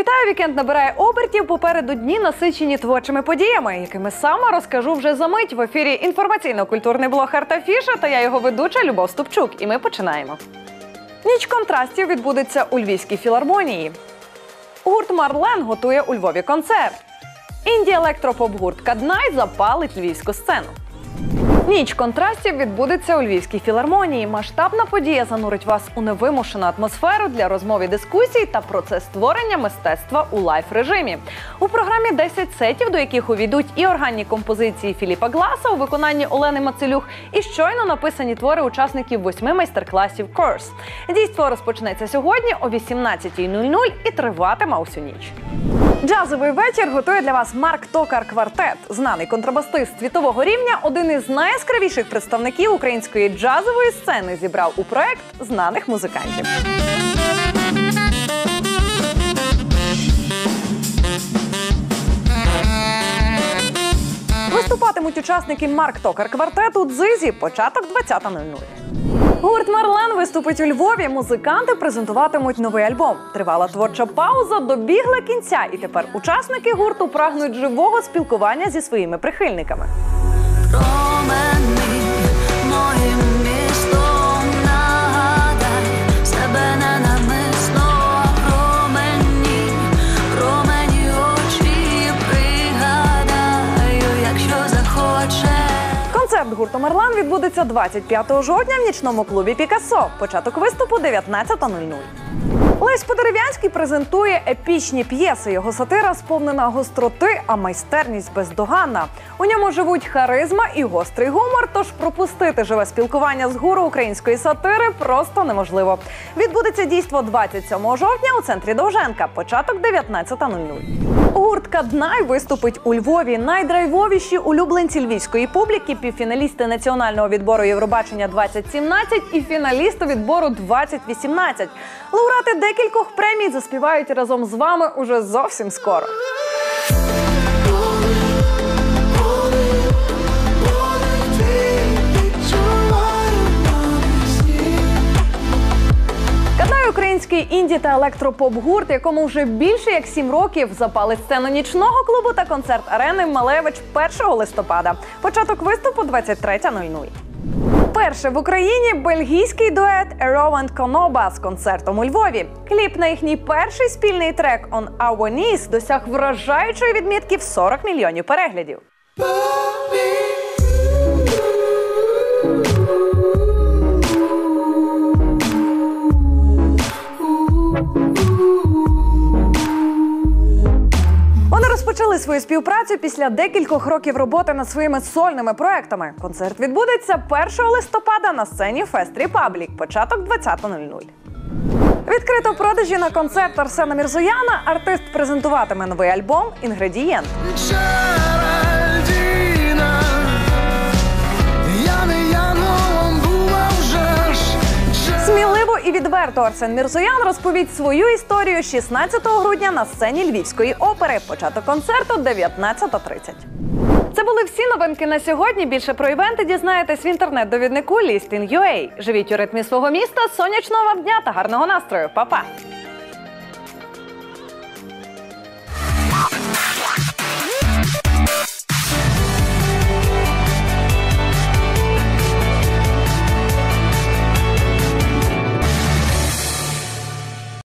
Вітаю, вікенд набирає обертів. Попереду дні насичені творчими подіями, якими саме розкажу вже за мить в ефірі інформаційно-культурний блог Арта Фіша та я його ведуча Любов Ступчук. І ми починаємо. Ніч контрастів відбудеться у Львівській філармонії. Гурт Марлен готує у Львові концерт. Інді електропоп-гурт Каднай запалить львівську сцену. Ніч контрастів відбудеться у Львівській філармонії. Масштабна подія занурить вас у невимушену атмосферу для розмов і дискусій та процес створення мистецтва у live режимі. У програмі 10 сетів, до яких увійдуть і органні композиції Філіпа Гласа у виконанні Олени Мацелюх, і щойно написані твори учасників восьми майстер-класів Курс. Дійство розпочнеться сьогодні о 18.00 і триватиме усю ніч. Джазовий вечір готує для вас Марк Токар Квартет, знаний контрабасист світового рівня, один із найяскравіших представників української джазової сцени, зібрав у проект знаних музикантів. Виступатимуть учасники Марк Токар квартету Дзизі початок 20.00. Гурт Марлен виступить у Львові. Музиканти презентуватимуть новий альбом. Тривала творча пауза добігла кінця, і тепер учасники гурту прагнуть живого спілкування зі своїми прихильниками. Моїм Концерт гурту Марлен відбудеться 25 жовтня в нічному клубі Пікассо. Початок виступу 19.00. Лесь Подерев'янський презентує епічні п'єси. Його сатира сповнена гостроти, а майстерність бездоганна. У ньому живуть харизма і гострий гумор. Тож пропустити живе спілкування з гуру української сатири просто неможливо. Відбудеться дійство 27 жовтня у центрі Довженка. Початок 19.00. Гурт Каднай виступить у Львові. Найдрайвовіші улюбленці львівської публіки, півфіналісти національного відбору Євробачення 2017 і фіналісти відбору 2018. Лауреати декількох премій заспівають разом з вами уже зовсім скоро. Український інді та електропоп-гурт, якому вже більше як сім років запали сцену нічного клубу та концерт арени Малевич 1 листопада. Початок виступу 23.00. Перше в Україні бельгійський дует Ero and Konoba з концертом у Львові. Кліп на їхній перший спільний трек On Our Knees досяг вражаючої відмітки в 40 мільйонів переглядів. Свою співпрацю після декількох років роботи над своїми сольними проектами. Концерт відбудеться 1 листопада на сцені Fest Republic, початок 20.00. Відкрито продажі на концерт Арсена Мірзояна. Артист презентуватиме новий альбом Інгредієнт. Відверто Арсен Мірзоян розповість свою історію 16 грудня на сцені Львівської опери. Початок концерту 19.30. Це були всі новинки на сьогодні. Більше про івенти дізнаєтесь в інтернет-довіднику Listing.ua. Живіть у ритмі свого міста, сонячного вам дня та гарного настрою. Па-па!